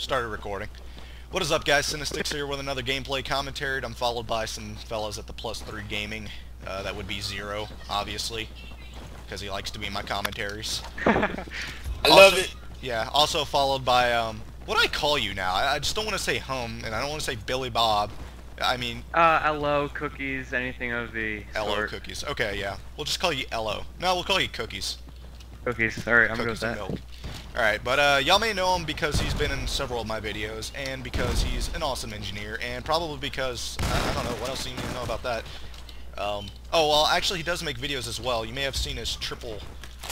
started recording. What is up, guys? CINNAStixx here with another gameplay commentary. I'm followed by some fellas at the Plus 3 Gaming. Uh, that would be Zero, obviously, because he likes to be in my commentaries. I love it. Yeah, also followed by, um, what do I call you now? I, I just don't want to say hum, and I don't want to say Billy Bob. I mean, Uh, hello, cookies, anything of the sort. Cookies. Okay, yeah. We'll just call you Elo. No, we'll call you Cookies. Cookies. Alright, I'm gonna go with that. milk. Alright, but uh, y'all may know him because he's been in several of my videos, and because he's an awesome engineer, and probably because, I, I don't know, what else do you need to know about that? Um, oh, well, actually, he does make videos as well. You may have seen his triple,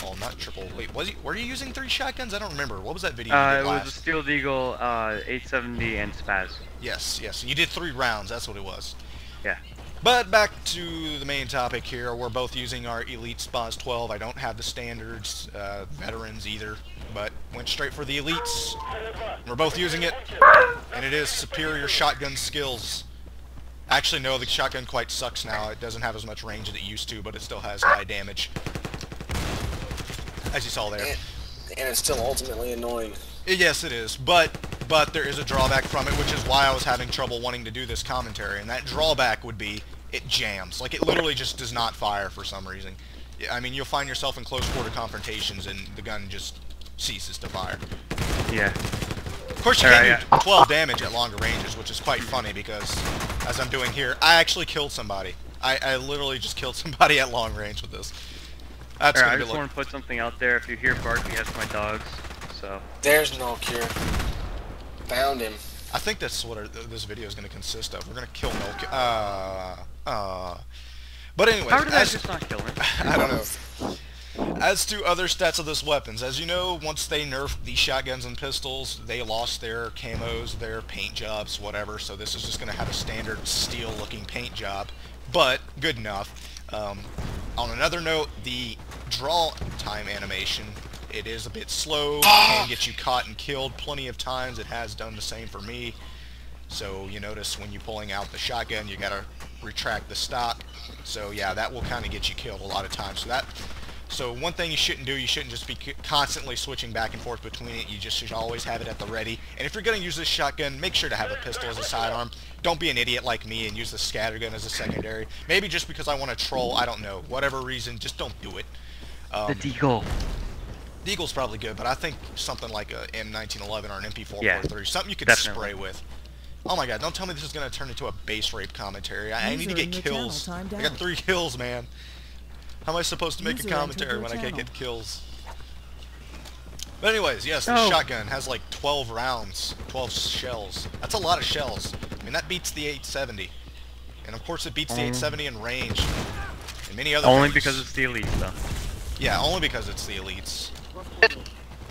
oh, not triple, wait, was he, were you using three shotguns? I don't remember. What was that video Uh, it was a last? Steel Eagle, uh, 870 and Spas. Yes, yes, you did three rounds, that's what it was. Yeah. But back to the main topic here. We're both using our Elite Spas 12. I don't have the standards, uh, veterans either, but went straight for the Elites. We're both using it, and it is superior shotgun skills. Actually, no, the shotgun quite sucks now. It doesn't have as much range as it used to, but it still has high damage. As you saw there. And, and it's still ultimately annoying. Yes, it is, but but there is a drawback from it, which is why I was having trouble wanting to do this commentary. And that drawback would be it jams. Like it literally just does not fire for some reason. I mean, you'll find yourself in close quarter confrontations, and the gun just ceases to fire. Yeah. Of course, you Alright, can do 12 damage at longer ranges, which is quite funny because, as I'm doing here, I actually killed somebody. I, I literally just killed somebody at long range with this. That's Alright, I gonna be just look- want to put something out there. If you hear barking, that's my dogs. So, There's no cure. Found him. I think that's what our, this video is going to consist of. We're going to kill Milk. Uh, uh. But anyway, how did I just not kill him? I don't know. As to other stats of this weapons, as you know, once they nerfed the shotguns and pistols, they lost their camos, their paint jobs, whatever. So this is just going to have a standard steel-looking paint job, but good enough. Um, on another note, the draw time animation, it is a bit slow, can get you caught and killed plenty of times. It has done the same for me. So you notice when you're pulling out the shotgun, you gotta retract the stock. So yeah, that will kind of get you killed a lot of times. So that, so one thing you shouldn't do, you shouldn't just be constantly switching back and forth between it. You just should always have it at the ready. And if you're gonna use this shotgun, make sure to have a pistol as a sidearm. Don't be an idiot like me and use the scattergun as a secondary. Maybe just because I want to troll, I don't know. Whatever reason, just don't do it. Um, the Deagle. the Eagle's probably good, but I think something like a M1911 or an MP443, Yeah, something you could definitely. spray with. Oh my god, don't tell me this is going to turn into a base rape commentary. I, I need to get in kills. I got three kills, man. How am I supposed to make a commentary when I can't get kills? But anyways, yes, the Oh. shotgun has like 12 rounds, 12 shells. That's a lot of shells. I mean, that beats the 870. And of course it beats the Um, 870 in range. And many other Only things. because it's the elite, though. Yeah, only because it's the elites.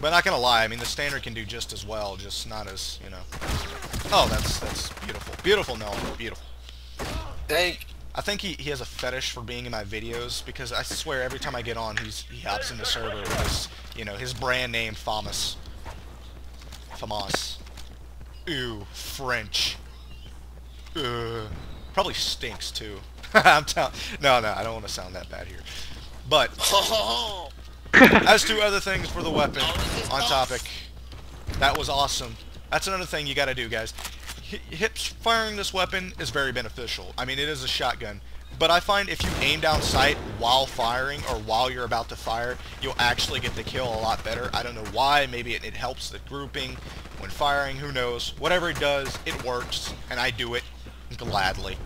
But not gonna lie, I mean the standard can do just as well, just not as you know. Oh, that's that's beautiful, beautiful. No, beautiful. Thank. I think he, he has a fetish for being in my videos because I swear every time I get on, he's he hops in the server with his you know his brand name Famas. Famas. Ooh, French. Ugh. Probably stinks too. I'm telling. No, no, I don't want to sound that bad here. But as to other things for the weapon, on topic, that was awesome. That's another thing you gotta do, guys. Hi- Hip firing this weapon is very beneficial. I mean, it is a shotgun. But I find if you aim down sight while firing or while you're about to fire, you'll actually get the kill a lot better. I don't know why. Maybe it, it helps the grouping when firing. Who knows? Whatever it does, it works, and I do it gladly.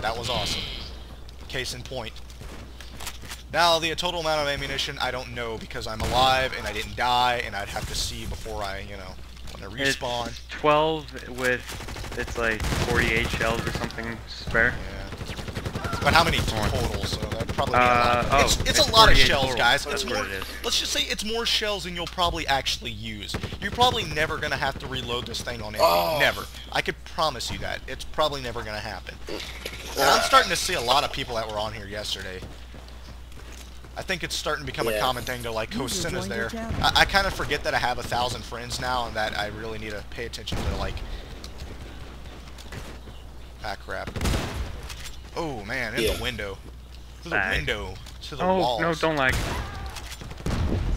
That was awesome. Case in point. Now, the total amount of ammunition, I don't know because I'm alive and I didn't die, and I'd have to see before I, you know, when I It's 12 with, it's like 48 shells or something spare. Yeah. But how many total? So that'd probably be a Uh, lot. oh, it's, it's it's a lot of shells, total. guys. That's it's what more, it is. Let's just say it's more shells than you'll probably actually use. You're probably never gonna have to reload this thing on it. Oh. Never. I could promise you that. It's probably never gonna happen. And I'm starting to see a lot of people that were on here yesterday. I think it's starting to become a common thing to like host User cinemas there. I, I kind of forget that I have a thousand friends now and that I really need to pay attention to like. Ah crap. Oh man, in Yeah. the window. To the window. To the Oh, walls. no, don't like.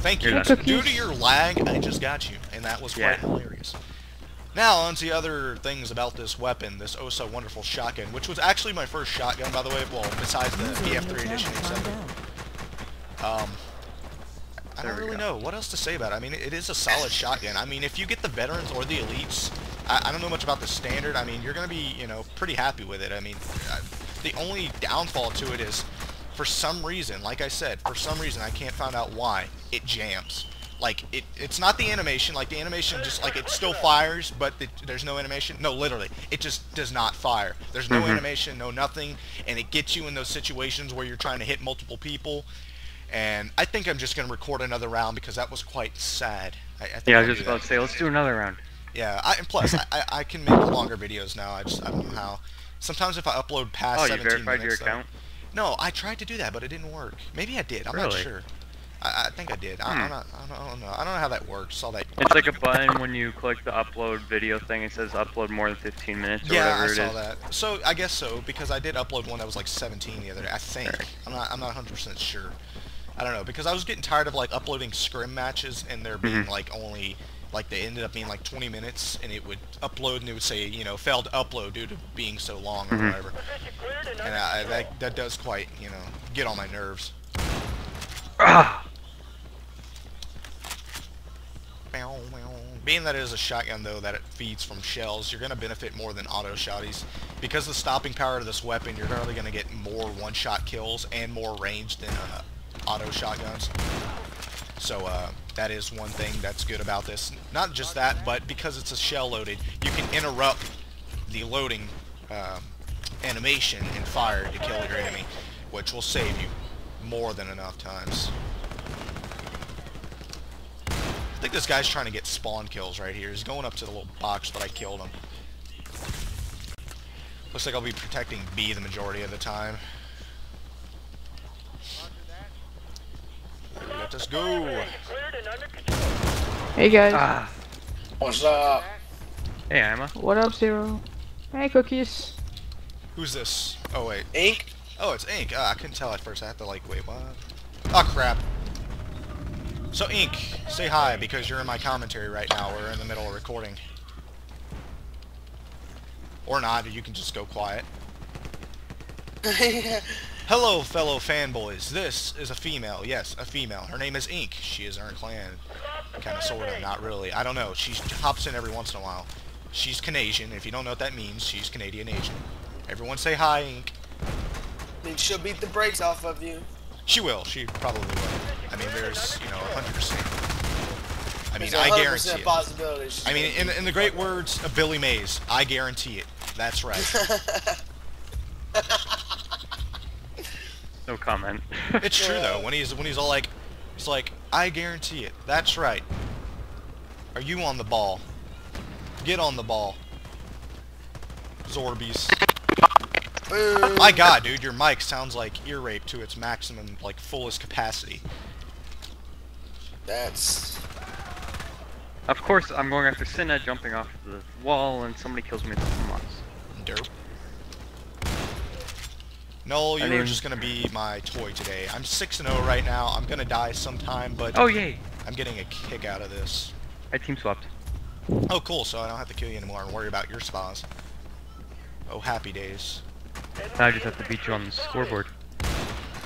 Thank you. Due to your lag, I just got you, and that was quite Yeah. hilarious. Now, on to the other things about this weapon, this oh so wonderful shotgun, which was actually my first shotgun, by the way, well, besides the User in your BF3 edition, channel except timed out. Um, I don't really go. know what else to say about it. I mean, it is a solid shotgun. I mean, if you get the veterans or the elites, I, I don't know much about the standard. I mean, you're gonna be, you know, pretty happy with it. I mean, uh, the only downfall to it is, for some reason, like I said, for some reason I can't find out why it jams. Like it, it's not the animation. Like the animation, just like it still fires, but it, there's no animation. No, literally, it just does not fire. There's no Mhm. animation, no nothing, and it gets you in those situations where you're trying to hit multiple people. And I think I'm just gonna record another round because that was quite sad. I, I think Yeah, I was just about to say, let's do another round. Yeah, I, and plus I, I, can make longer videos now. I just I don't know how. Sometimes if I upload past Oh, you 17 verified your minutes, though- account? no, I tried to do that, but it didn't work. Maybe I did. I'm not sure. I, I think I did. I, Hmm. I'm not, I, don't, know. I don't know how that works. All that. It's like a button when you click the upload video thing. It says upload more than 15 minutes or yeah, whatever I it saw is. that. So I guess so because I did upload one that was like 17 the other day. I think. Alright. I'm not. I'm not 100 percent sure. I don't know because I was getting tired of like uploading scrim matches and there being Mhm. like only like they ended up being like 20 minutes and it would upload and it would say you know failed to upload due to being so long or Mhm. whatever. And I, that that does quite you know get on my nerves. Ah! Being that it is a shotgun, though, that it feeds from shells, you're going to benefit more than auto shotties. Because of the stopping power of this weapon, you're probably going to get more one-shot kills and more range than uh, auto shotguns. So uh, that is one thing that's good about this. Not just that, but because it's a shell loaded, you can interrupt the loading um, animation and fire to kill your enemy, which will save you more than enough times. I think this guy's trying to get spawn kills right here. He's going up to the little box, but I killed him. Looks like I'll be protecting B the majority of the time. Let us go. Hey guys, Ah! What's up? Hey, Emma. what up, Zero? Hey, cookies. Who's this? Oh wait. Ink? Oh, it's Ink. Ah, I couldn't tell at first. I had to like, wait, what? Oh crap. So Ink, say hi because you're in my commentary right now. We're in the middle of recording. Or not, you can just go quiet. Hello, fellow fanboys. This is a female. Yes, a female. Her name is Ink. She is our clan. Kind of, sort of, not really. I don't know. She hops in every once in a while. She's Canadian. If you don't know what that means, she's Canadian Asian. Everyone say hi, Ink. Think she'll beat the brakes off of you. She will. She probably will. I mean, there's, you know, 100%. I mean, I a 100% guarantee it. I mean, in, in the great words of Billy Mays, I guarantee it. That's right. No comment. It's true though. When he's when he's all like, he's like, I guarantee it. That's right. Are you on the ball? Get on the ball. Zorbies. Boom. My God, dude, your mic sounds like ear rape to its maximum, like fullest capacity. That's. of course, I'm going after Cinna jumping off the wall, and somebody kills me with the moss. Derp. Noel, you're mean- just gonna be my toy today. I'm 6 and 0 right now. I'm gonna die sometime, but Oh, yay! I'm getting a kick out of this. I team swapped. Oh, cool. So I don't have to kill you anymore and worry about your spas. Oh, happy days. Now I just have to beat you on the scoreboard.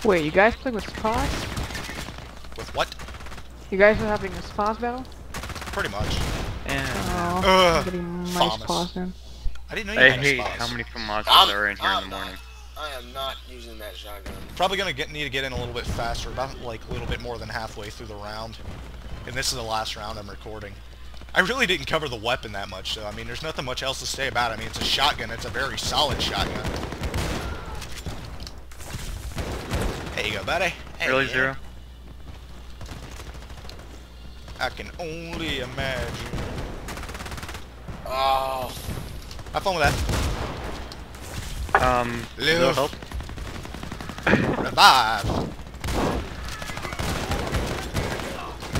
Wait, you guys play with spas? With what? You guys are having a spas battle? Pretty much. And Oh, Ugh, I'm getting my spas then. I didn't know you I had hate spas. how many FAMASs I'm- there are in here in the morning. I am not using that shotgun. Probably gonna get need to get in a little bit faster, about like a little bit more than halfway through the round. And this is the last round I'm recording. I really didn't cover the weapon that much, so I mean, there's nothing much else to say about it. I mean, it's a shotgun. It's a very solid shotgun. There you go, buddy. Hey, Really, yeah. Zero? I can only imagine. Oh. Have fun with that. Um, Live. help? Revive.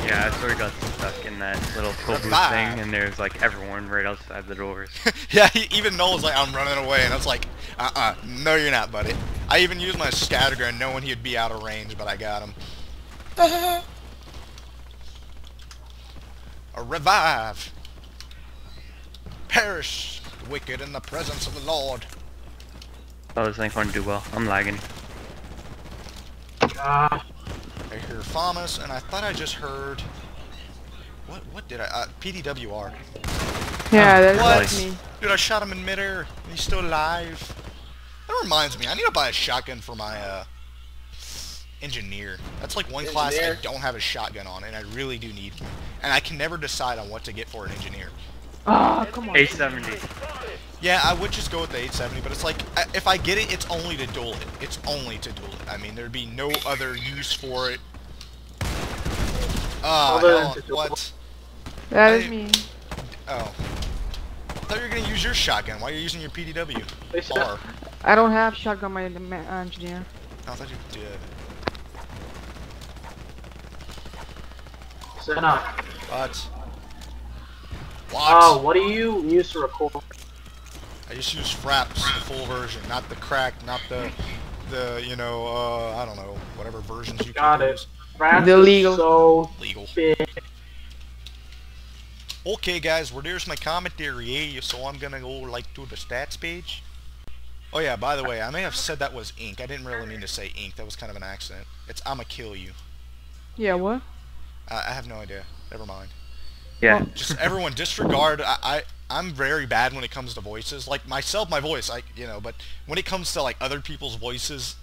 Yeah, I sort of got stuck in that little toll booth thing, and there's like everyone right outside the doors. yeah, he, even Noel's like, I'm running away, and I was like, uh-uh, no you're not, buddy. I even used my scattergun knowing he'd be out of range, but I got him. or revive. Perish, the wicked, in the presence of the Lord. Oh, this ain't going to do well. I'm lagging. Ah, I hear Famas, and I thought I just heard. What? What did I? Uh, PDWR. Yeah, Oh, that's what? me. Dude, I shot him in midair, and he's still alive. That reminds me, I need to buy a shotgun for my uh, engineer. That's like one class I don't have a shotgun on, and I really do need one. And I can never decide on what to get for an engineer. Ah, come on. 870. Yeah, I would just go with the 870, but it's like, if I get it, it's only to duel it. It's only to duel it. I mean, there'd be no other use for it. Ah, Other than hell, to duel. what? That is me. Oh. I thought you were gonna use your shotgun. Why are you using your PDW? they said, Or, I don't have shotgun my uh, engineer. I thought you did. said no. What? What? Oh, what do you use to record? I just use Fraps, the full version, not the cracked, not the, the, you know, uh, I don't know, whatever versions you Got can it. use. Rats The legal. So Legal. big. Okay, guys, well, there's my commentary, so I'm gonna go, like, to the stats page. Oh, yeah, by the way, I may have said that was ink. I didn't really mean to say ink. That was kind of an accident. It's I'ma kill you. Yeah, what? I, I have no idea. Never mind. Yeah. Just everyone disregard. I, I I'm very bad when it comes to voices. Like myself, my voice, I you know, but when it comes to like other people's voices,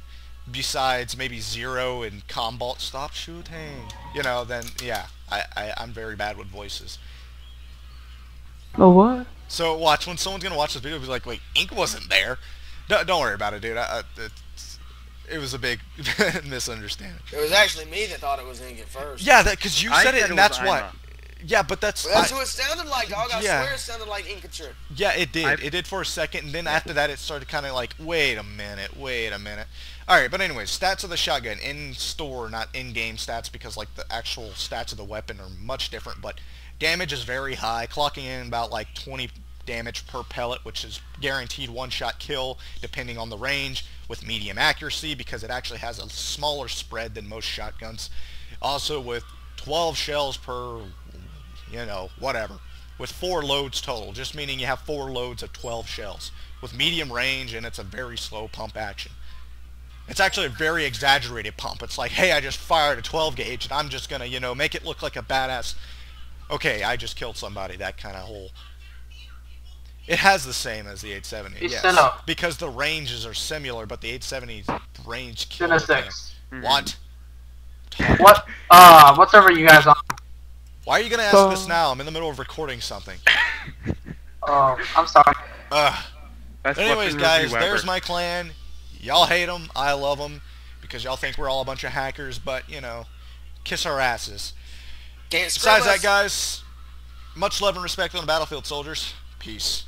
besides maybe Zero and Combalt, stop shooting. You know, then yeah, I, I I'm very bad with voices. Oh, what? So watch when someone's gonna watch this video, be like, wait, Ink wasn't there. Don't, don't worry about it, dude. I, I, it was a big misunderstanding. It was actually me that thought it was Ink at first. Yeah, that because you I said it, and it that's why. Ima. Yeah, but that's Well, that's I- who it sounded like, dog. I Yeah. swear it sounded like Inkature. Yeah, it did. I've- It did for a second, and then after that, it started kind of like, wait a minute, wait a minute. All right, but anyways, stats of the shotgun in store, not in-game stats, because like the actual stats of the weapon are much different. But damage is very high, clocking in about like 20 damage per pellet, which is guaranteed one-shot kill, depending on the range, with medium accuracy, because it actually has a smaller spread than most shotguns. Also with 12 shells per you know, whatever. With four loads total, just meaning you have four loads of 12 shells. With medium range, and it's a very slow pump action. It's actually a very exaggerated pump. It's like, hey, I just fired a 12 gauge, and I'm just gonna, you know, make it look like a badass. Okay, I just killed somebody. That kind of whole. It has the same as the 870. It's yes, because the ranges are similar, but the 870 range to six. What? What? Uh, what server you guys on? Why are you gonna ask So- this now? I'm in the middle of recording something. Oh, I'm sorry. Ugh. Best Anyways, guys, review there's my clan. Y'all hate them. I love them because y'all think we're all a bunch of hackers. But you know, kiss our asses. Can't Besides us. that, guys, much love and respect on the battlefield, soldiers. Peace.